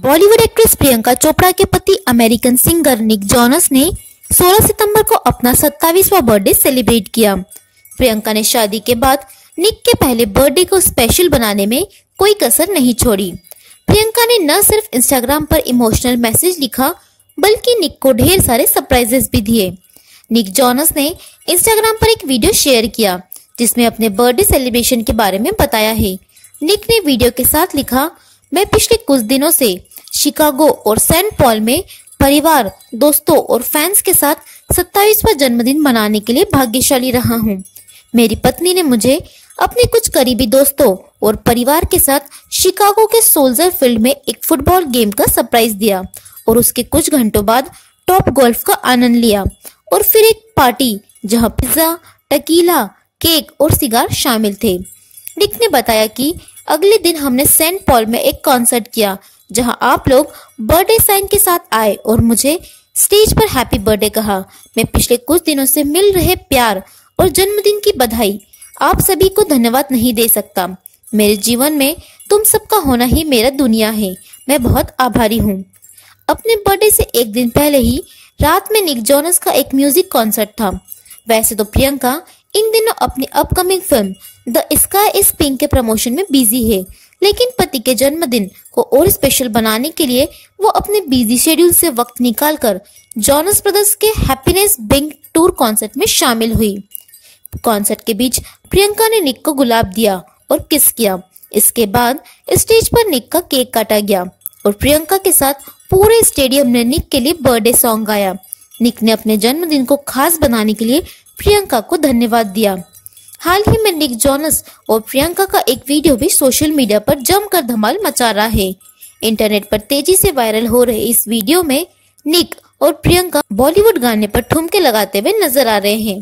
Bollywood actress Priyanka Chopra के पति American singer निक Jonas ने 16 सितंबर को अपना 27वां बर्थडे सेलिब्रेट किया। प्रियंका ने शादी के बाद निक के पहले बर्थडे को स्पेशल बनाने में कोई कसर नहीं छोड़ी। प्रियंका ने न सिर्फ़ इंस्टाग्राम पर इमोशनल मैसेज लिखा, बल्कि निक को ढेर सारे सरप्राइजेस भी दिए। निक जॉनस ने इंस्टाग्राम पर एक वीडियो शेयर किया, जिसमें अपने बर्थडे सेलिब्रेशन के बारे में बताया है। निक ने वीडियो के साथ लिखा, मैं पिछले कुछ दिनों से शिकागो और सेंट पॉल में परिवार, दोस्तों और फैंस के साथ सत्ताईसवा जन्मदिन मनाने के लिए भाग्यशाली रहा हूँ। मेरी पत्नी ने मुझे अपने कुछ करीबी दोस्तों और परिवार के साथ शिकागो के सोल्जर फ़ील्ड में एक फुटबॉल गेम का सरप्राइज़ दिया और उसके कुछ घंटों बाद टॉप गोल्फ का आनंद लिया और फिर एक पार्टी जहाँ पिज्जा, टकीला, केक और सिगार शामिल थे। निक ने बताया कि अगले दिन हमने सेंट पॉल में एक कॉन्सर्ट किया जहाँ आप लोग बर्थडे साइन के साथ आए और मुझे स्टेज पर हैप्पी बर्थडे कहा। मैं पिछले कुछ दिनों से मिल रहे प्यार और जन्मदिन की बधाई आप सभी को धन्यवाद नहीं दे सकता। मेरे जीवन में तुम सबका होना ही मेरा दुनिया है। मैं बहुत आभारी हूँ। अपने बर्थडे से एक दिन पहले ही रात में निक जोनस का एक म्यूज़िक कॉन्सर्ट था। वैसे तो प्रियंका इन दिनों अपनी upcoming film the sky is pink के प्रमोशन में बिज़ी है। लेकिन पति के जन्मदिन को और स्पेशल बनाने के लिए वो अपने बिज़ी शेड्यूल से वक्त निकालकर जॉनस ब्रदर्स के हैप्पीनेस बिंग टूर कॉन्सर्ट में शामिल हुई। कॉन्सर्ट के बीच प्रियंका ने निक को गुलाब दिया और किस किया। इसके बाद स्टेज पर निक का केक काटा गया और प्रियंका के साथ पूरे स्टेडियम ने निक के लिए बर्थडे सॉन्ग गाया। निक ने अपने जन्मदिन को खास बनाने के लिए प्रियंका को धन्यवाद दिया। हाल ही में निक जॉनस और प्रियंका का एक वीडियो भी सोशल मीडिया पर जमकर धमाल मचा रहा है। इंटरनेट पर तेज़ी से वायरल हो रहे इस वीडियो में निक और प्रियंका बॉलीवुड गाने पर ठुमके लगाते हुए नज़र आ रहे हैं।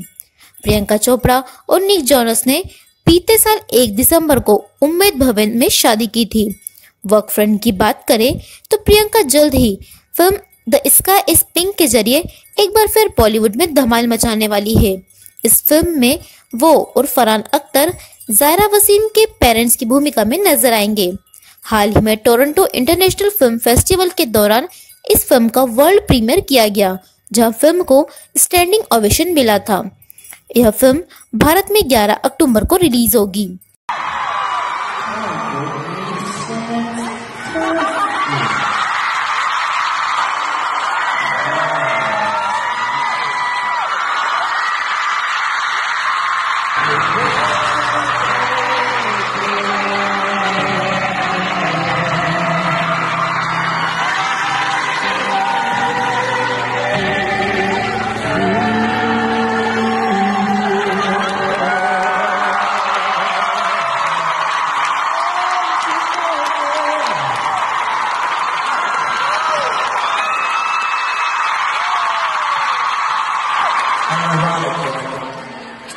प्रियंका चोपड़ा और निक जॉनस ने बीते साल एक दिसंबर को उम्मेद भवन में शादी की थी। वर्क फ्रंट की बात करें तो प्रियंका जल्द ही film the sky is pink के ज़रिए एक बार फिर बॉलीवुड में धमाल मचाने वाली है। इस फ़िल्म में वो और फरहान अख्तर, जायरा वसीम के पेरेंट्स की भूमिका में नज़र आएँगे। हाल ही में टोरंटो इंटरनेशनल फ़िल्म फेस्टिवल के दौरान इस फ़िल्म का वर्ल्ड प्रीमियर किया गया, जहाँ फ़िल्म को स्टैंडिंग ओवेशन मिला था। यह फ़िल्म भारत में 11 अक्टूबर को रिलीज़ होगी।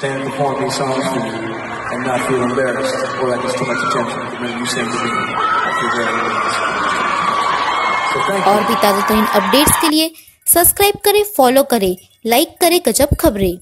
Stand and perform these songs for you and not feel embarrassed or like it's too much attention when you sing to me. I feel very embarrassed. और भी ताज़ा तरीन अपडेट्स के लिए सब्सक्राइब करें फॉलो करें लाइक करें गजब खबरें